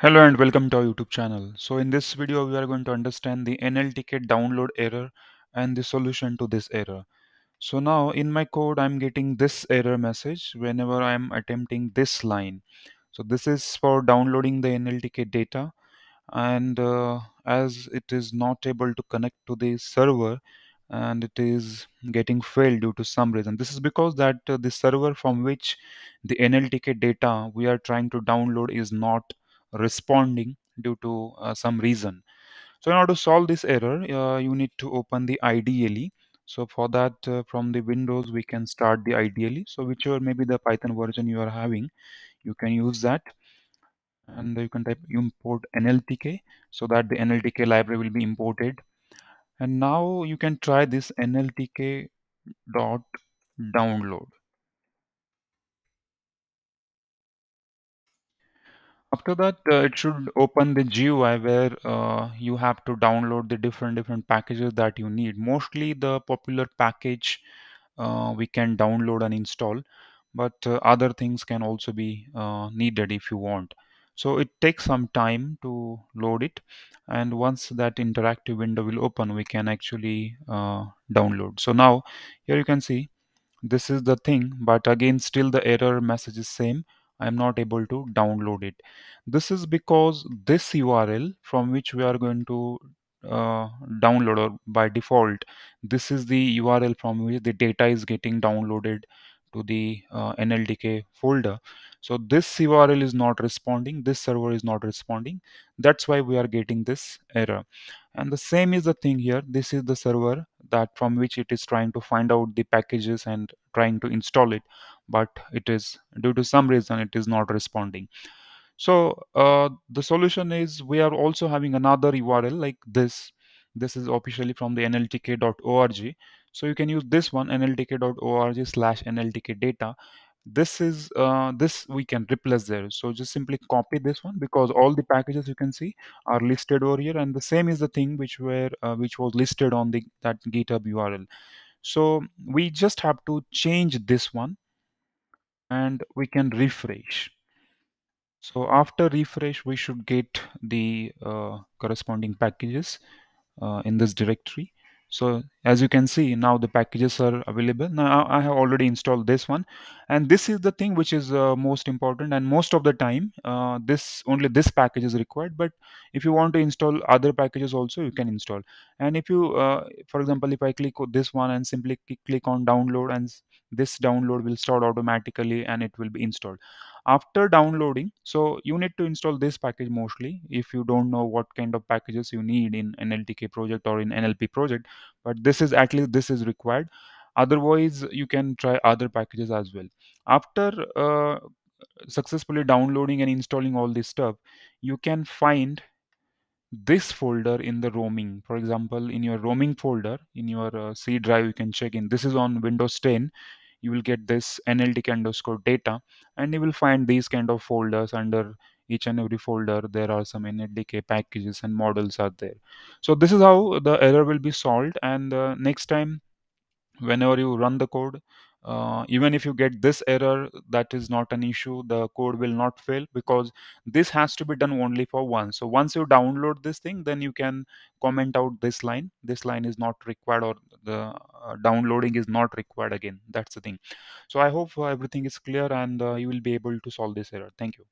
Hello and welcome to our YouTube channel. So in this video we are going to understand the NLTK download error and the solution to this error. So now in my code I'm getting this error message whenever I'm attempting this line. So this is for downloading the NLTK data and uh, as it is not able to connect to the server and it is getting failed due to some reason. This is because that uh, the server from which the NLTK data we are trying to download is not responding due to uh, some reason. So in order to solve this error, uh, you need to open the IDLE. So for that, uh, from the Windows, we can start the IDLE. So whichever maybe the Python version you are having, you can use that. And you can type import NLTK so that the NLTK library will be imported. And now you can try this NLTK dot download. After that, uh, it should open the GUI where uh, you have to download the different different packages that you need. Mostly the popular package uh, we can download and install, but uh, other things can also be uh, needed if you want. So it takes some time to load it, and once that interactive window will open, we can actually uh, download. So now here you can see this is the thing but again still the error message is same i'm not able to download it. This is because this url from which we are going to uh, download or by default this is the url from which the data is getting downloaded to the uh, nltk folder. So this url is not responding this server is not responding. That's why we are getting this error. And the same is the thing here. This is the server that from which it is trying to find out the packages and trying to install it but it is due to some reason it is not responding. So uh, the solution is we are also having another url like this. This is officially from the nltk.org so you can use this one nltk.org slash nltk data. This is uh, this we can replace there. So just simply copy this one because all the packages you can see are listed over here and the same is the thing which were uh, which was listed on the that github url so we just have to change this one and we can refresh. So after refresh we should get the uh, corresponding packages uh, in this directory so as you can see now the packages are available. Now i have already installed this one. And this is the thing which is uh, most important. And most of the time uh, this only this package is required. But if you want to install other packages also you can install. And if you uh, for example if i click this one and simply click on download and this download will start automatically and it will be installed after downloading so you need to install this package mostly. If you don't know what kind of packages you need in nltk project or in nlp project but this is at least this is required. Otherwise you can try other packages as well. After uh, successfully downloading and installing all this stuff you can find this folder in the roaming. For example in your roaming folder in your uh, c drive you can check in. This is on windows 10 you will get this nltk underscore data and you will find these kind of folders under each and every folder. There are some nltk packages and models are there. So this is how the error will be solved and uh, next time whenever you run the code uh, even if you get this error that is not an issue. The code will not fail because this has to be done only for once so once you download this thing then you can comment out this line. This line is not required or the uh, downloading is not required again. That's the thing. So i hope everything is clear and uh, you will be able to solve this error. Thank you